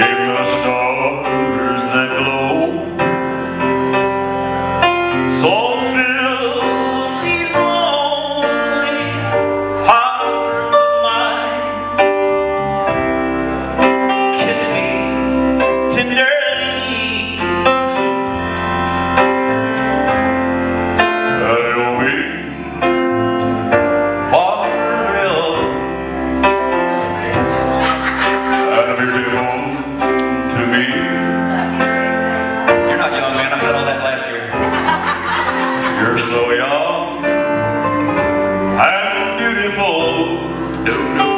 Shaped by so young and beautiful. No, no,